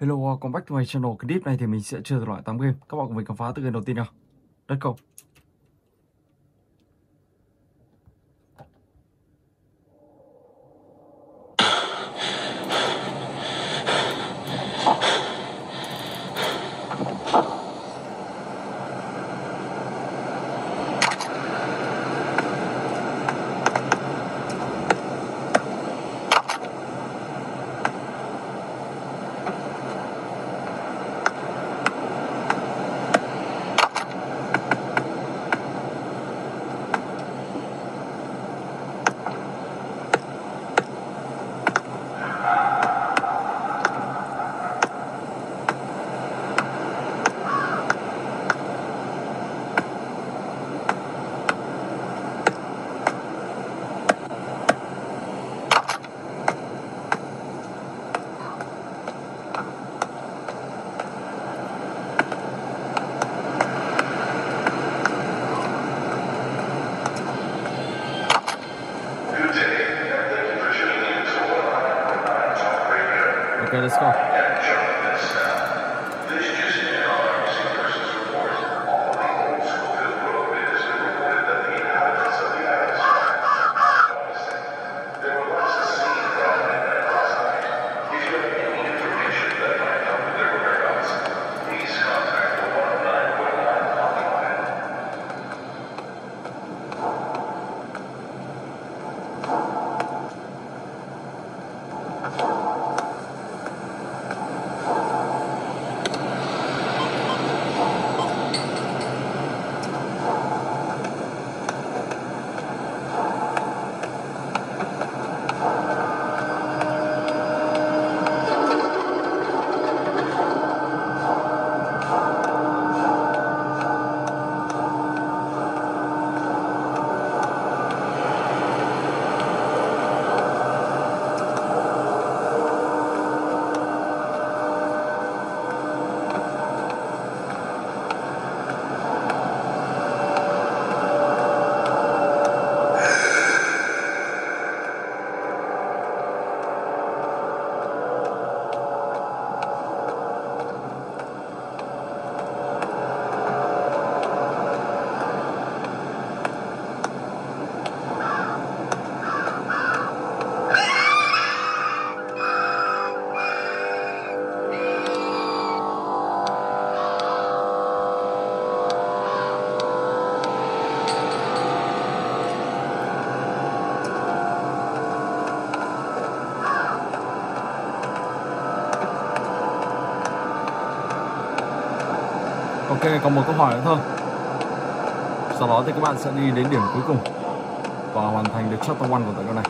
Hello, welcome back to my channel. Clip này thì mình sẽ chơi loại 8 game. Các bạn cùng mình khám phá từ game đầu tiên nào. Let's go. Ok, còn một câu hỏi nữa thôi. Sau đó thì các bạn sẽ đi đến điểm cuối cùng và hoàn thành được chapter one của tựa game này.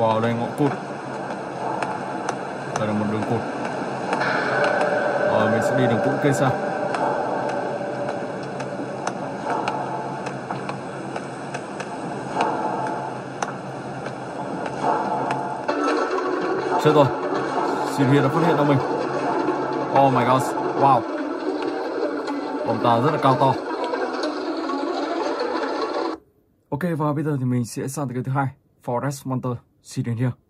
Wow, đây ngõ cụt Đây là một đường cụt Rồi mình sẽ đi đường cũ cây xa Chết rồi. Xin Hiền đã phát hiện ra mình. Oh my god Wow. Ông ta rất là cao to. Ok, và bây giờ thì mình sẽ sang tới cái thứ hai. Forest Monster See you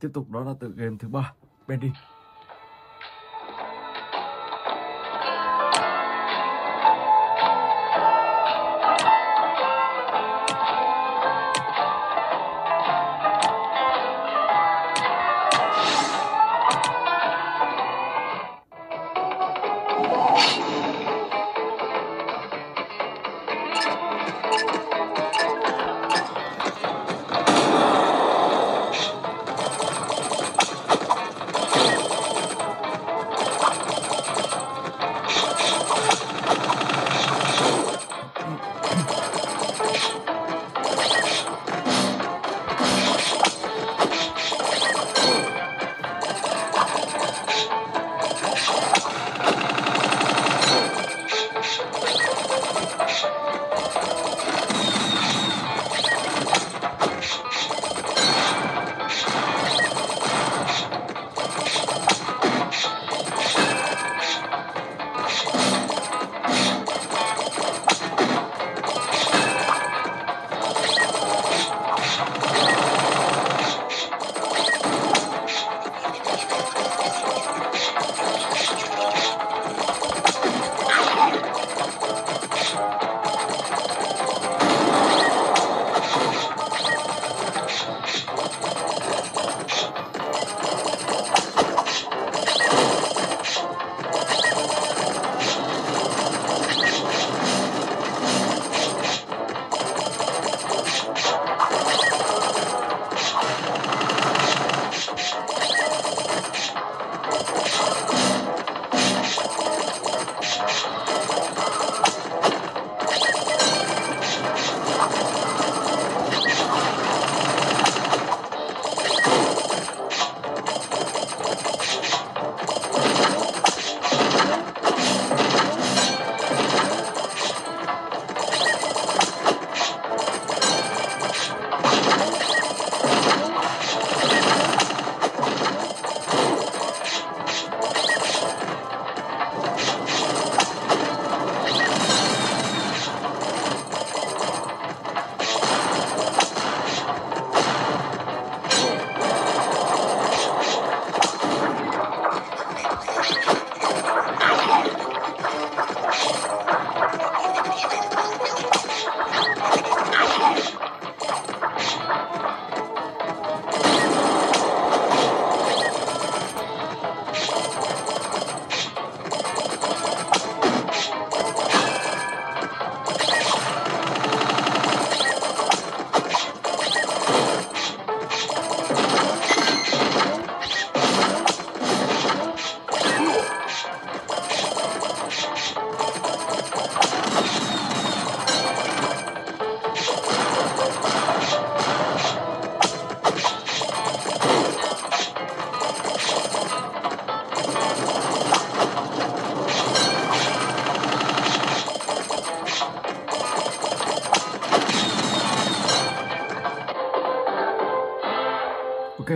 tiếp tục đó là tựa game thứ ba, Bendy.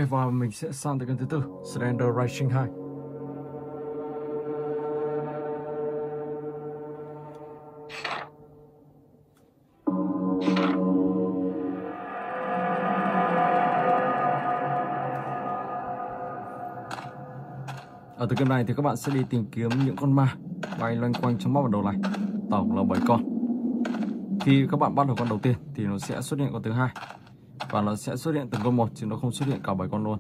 Và mình sẽ sang tới kênh thứ tư Slender Rising 2 Ở từ game này thì các bạn sẽ đi tìm kiếm những con ma bay loanh quanh trong map bản đồ này. Tổng là 7 con. Khi các bạn bắt được con đầu tiên thì nó sẽ xuất hiện con thứ hai và nó sẽ xuất hiện từng con một chứ nó không xuất hiện cả bảy con luôn.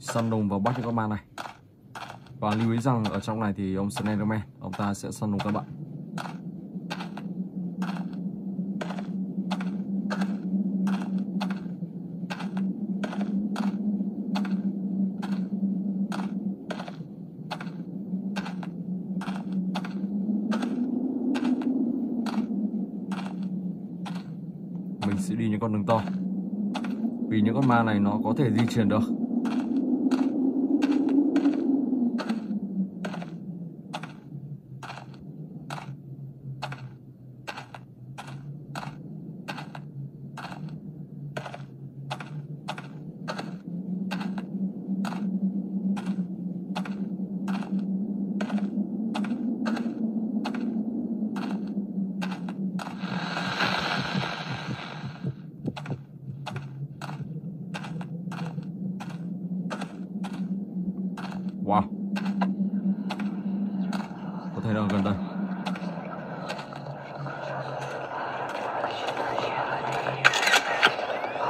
Săn lùng và bắt những con ma này. Và lưu ý rằng ở trong này thì ông Slenderman, ông ta sẽ săn lùng các bạn sẽ đi những con đường to. Vì những con ma này nó có thể di chuyển được.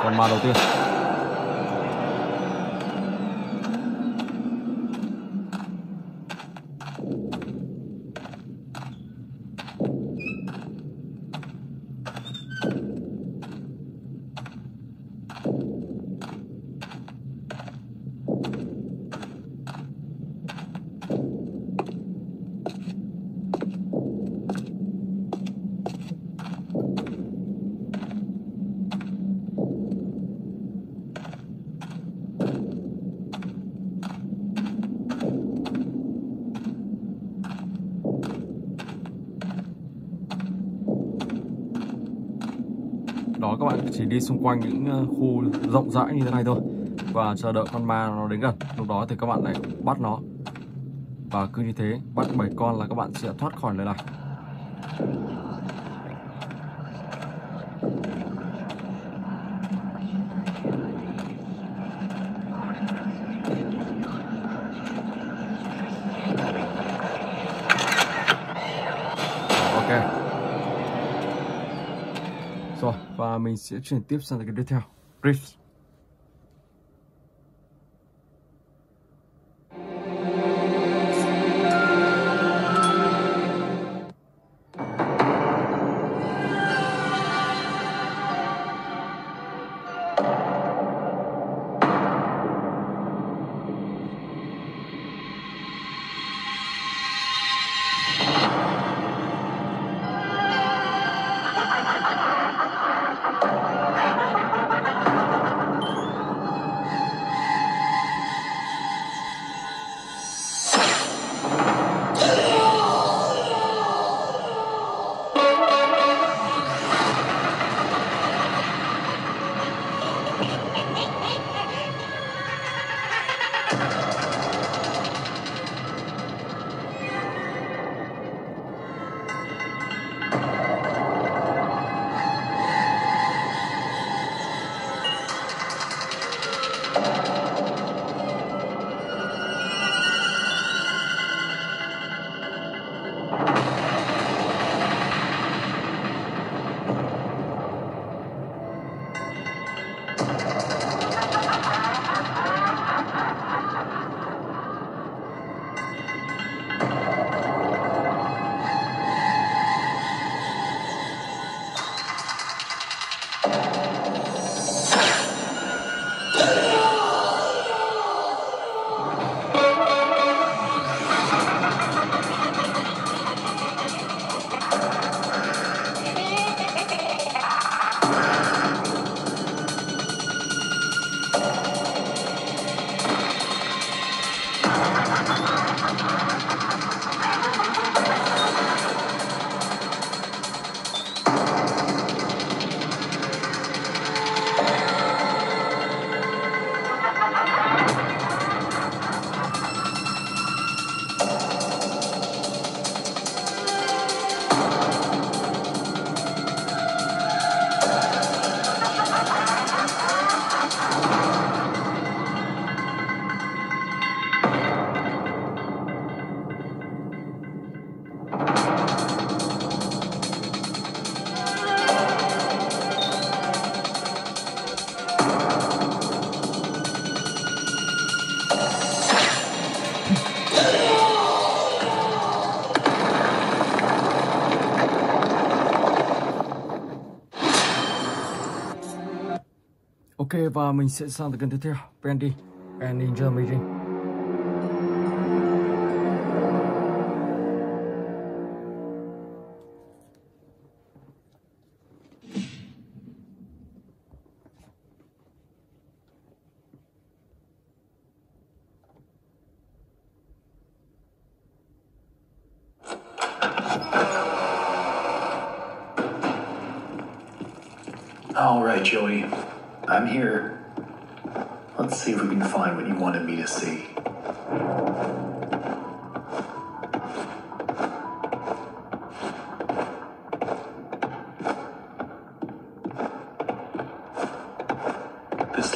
Con ma đầu tiên đó các bạn chỉ đi xung quanh những ờ, khu rộng rãi như thế này thôi. Và chờ đợi con ma nó đến gần. Lúc đó thì các bạn lại bắt nó. Và cứ như thế, bắt bảy con là các bạn sẽ thoát khỏi lời này ok rồi và mình sẽ chuyển tiếp sang cái tiếp theo. Rift và mình sẽ sang tới kênh tiếp theo. Brandy and Ninja Meeting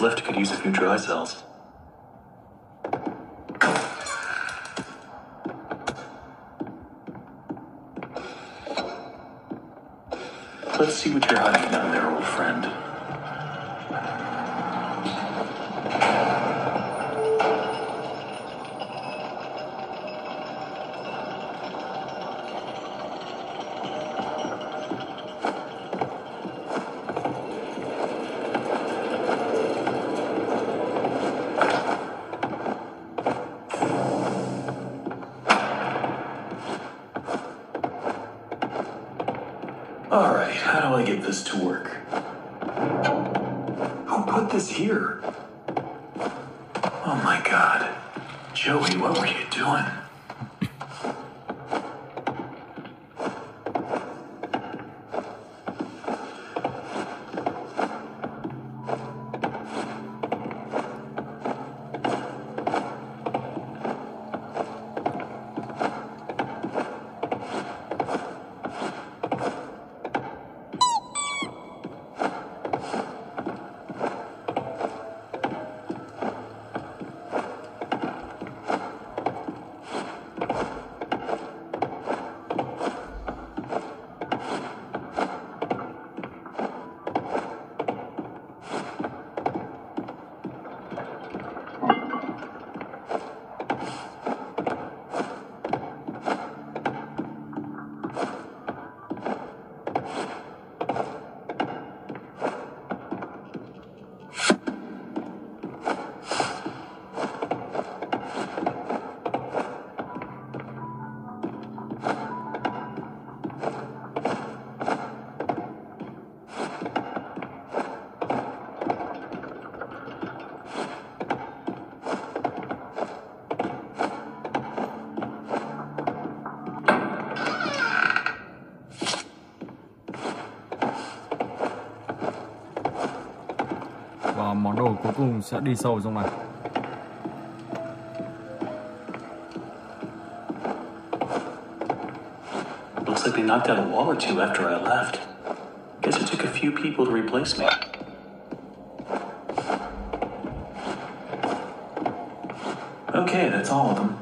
lift could use a few dry cells. Let's see what you're hiding down there, old friend. What were you doing? Cuối cùng sẽ đi sâu trong này Looks like they knocked out a wall or two after I left. Guess it took a few people to replace me. Okay, that's all of them.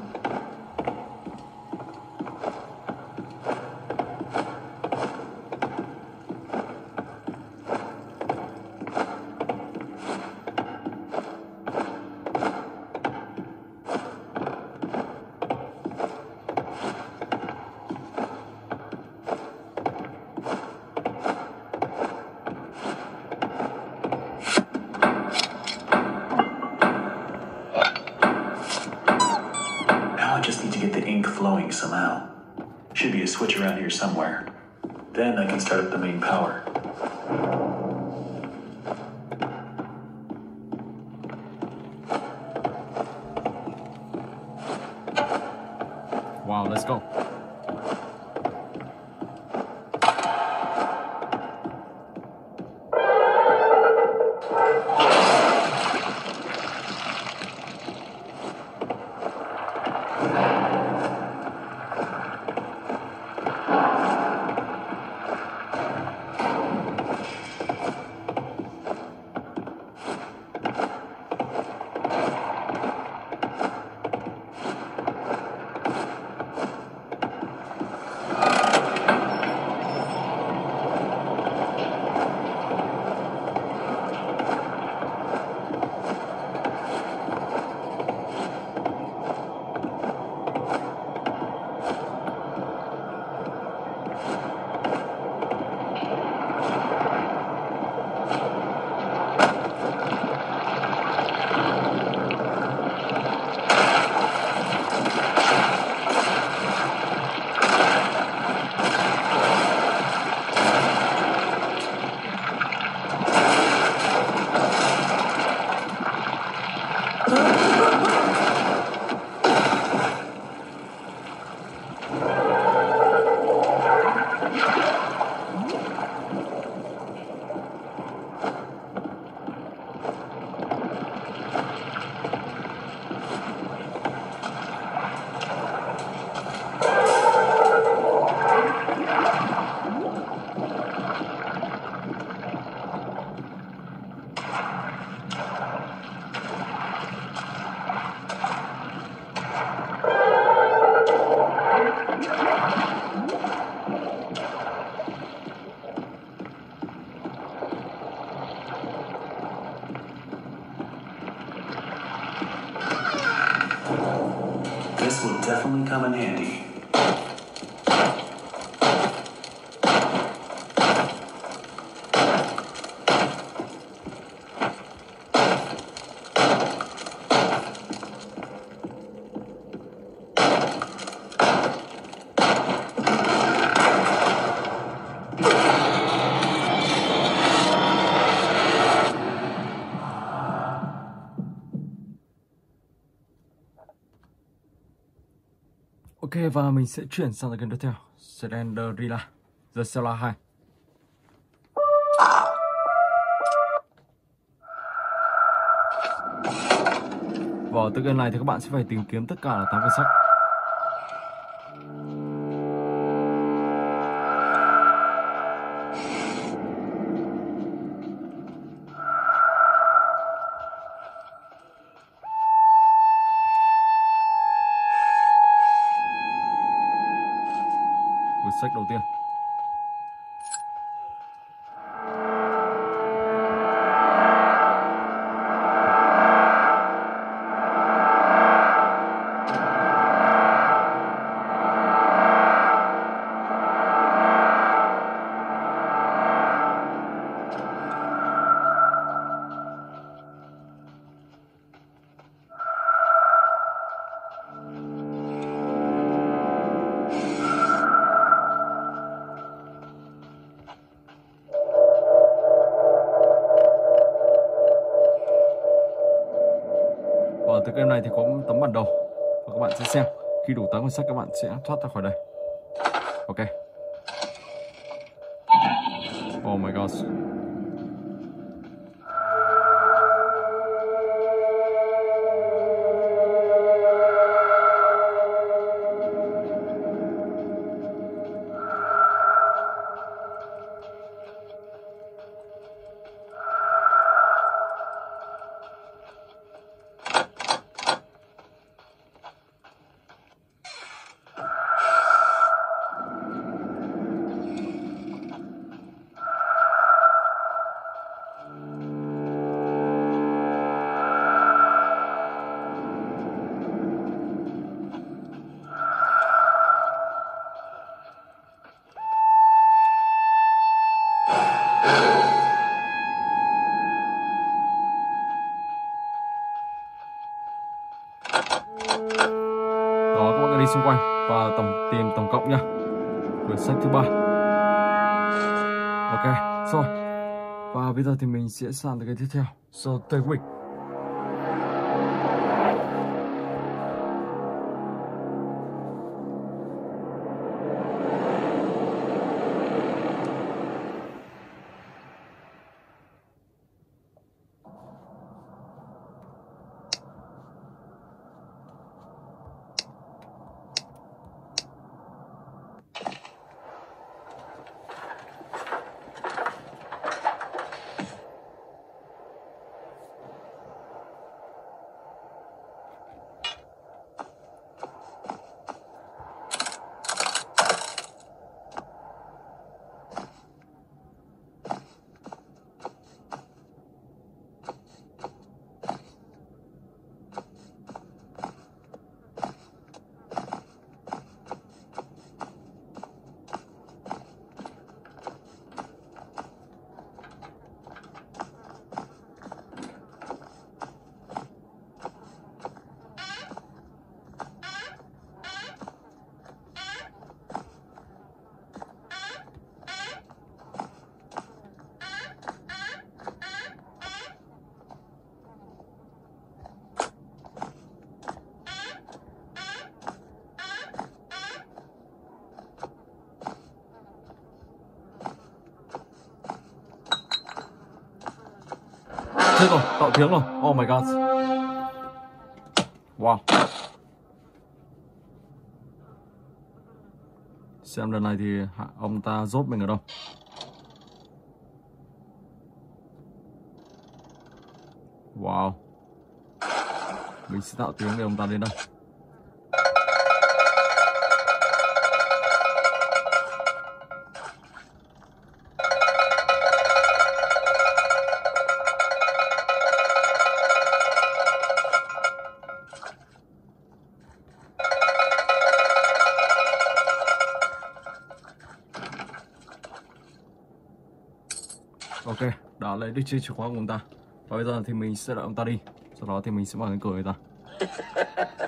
Và mình sẽ chuyển sang cái tiếp theo. Slenderilla The Cellar 2 Và ở tựa game này thì các bạn sẽ phải tìm kiếm tất cả là 8 quyển sách. Sách đầu tiên. Và game này thì có tấm bản đồ và các bạn sẽ xem. Khi đủ 8 quyển sách các bạn sẽ thoát ra khỏi đây. Ok. Oh my god sẽ sang tới cái tiếp theo. So, take week. Rồi, tạo tiếng rồi. Oh my god. Wow. Xem lần này thì ông ta rốt mình ở đâu? Wow. Mình sẽ tạo tiếng để ông ta đến đây. Ok, đã lấy được chiếc chìa khóa của ông ta. Và bây giờ thì mình sẽ đợi ông ta đi. Sau đó thì mình sẽ mở cánh cửa người ta.